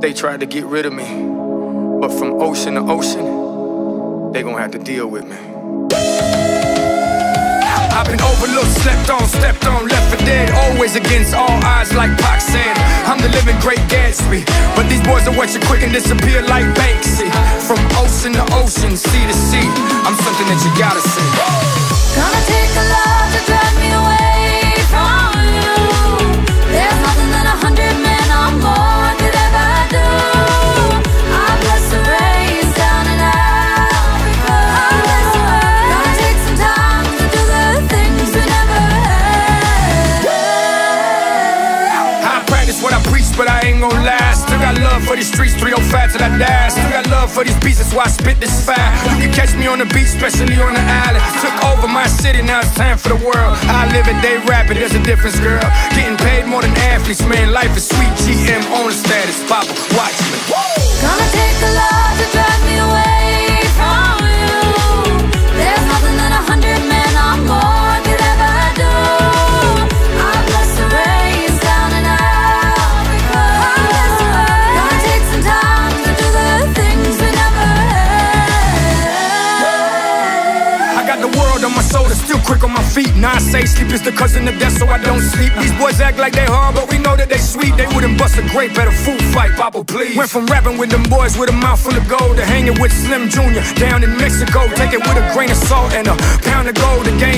They tried to get rid of me, but from ocean to ocean, they gon' have to deal with me. I've been overlooked, slept on, stepped on, left for dead Always against all odds like Pac said I'm the living great Gatsby But these boys are watch you quick and disappear like Banksy. From ocean to ocean, sea to sea I'm something that you gotta see Ain't gon' lie. Still got love for these streets, 305 till I die. Still got love for these beats, that's why I spit this fire. You can catch me on the beach, especially on the island. Took over my city, now it's time for the world. I live it, they rapping, there's a difference, girl. Getting paid more than athletes, man. Life is sweet. GM on the status, Papa, still quick on my feet. Now I say sleep is the cousin of death, so I don't sleep. These boys act like they hard, but we know that they sweet. They wouldn't bust a grape at a food fight, Papa, please. Went from rapping with them boys with a mouth full of gold to hanging with Slim Jr. down in Mexico. Take it with a grain of salt and a pound of gold. The game